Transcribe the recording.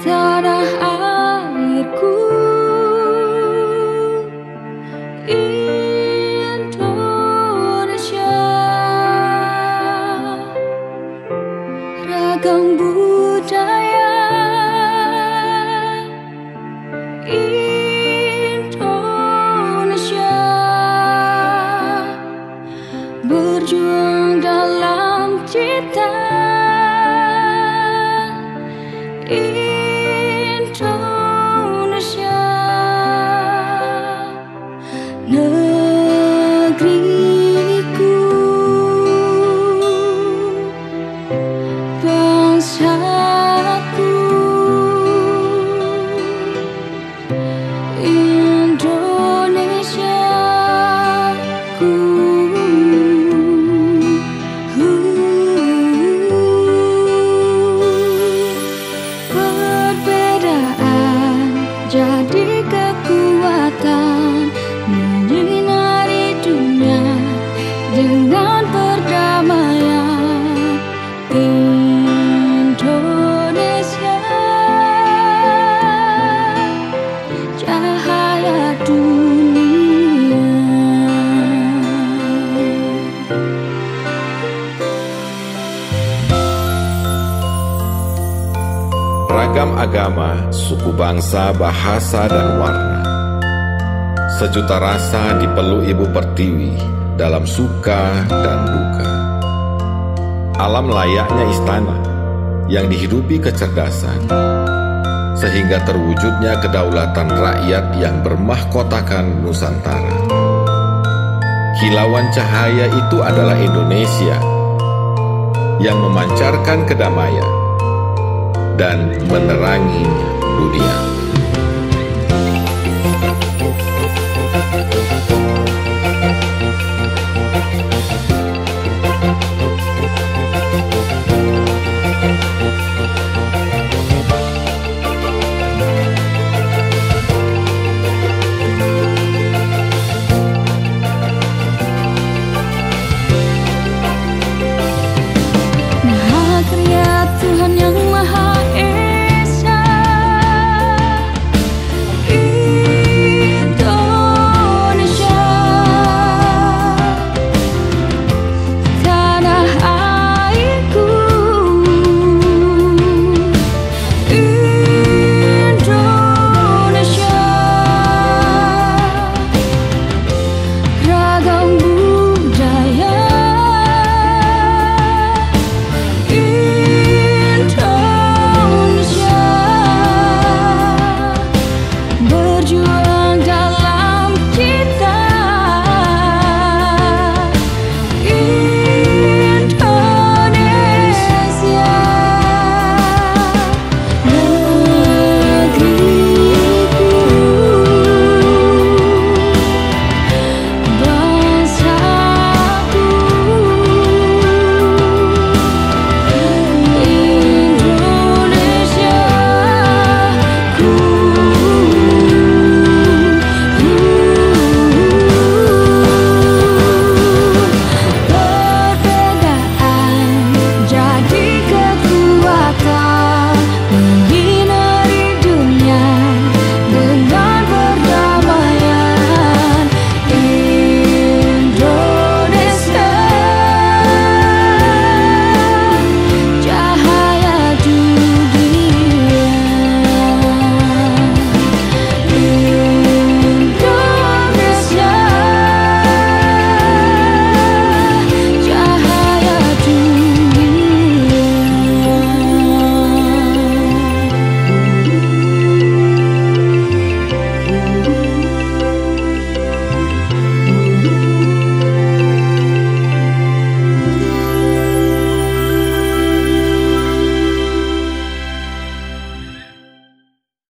Tanah airku. Indonesia. Ragam budaya. Indonesia. Berjuang dalam cita Ragam agama, suku bangsa, bahasa, dan warna. Sejuta rasa dipeluk ibu pertiwi dalam suka dan duka. Alam layaknya istana yang dihidupi kecerdasan, sehingga terwujudnya kedaulatan rakyat yang bermahkotakan Nusantara. Kilauan cahaya itu adalah Indonesia yang memancarkan kedamaian dan menerangi dunia.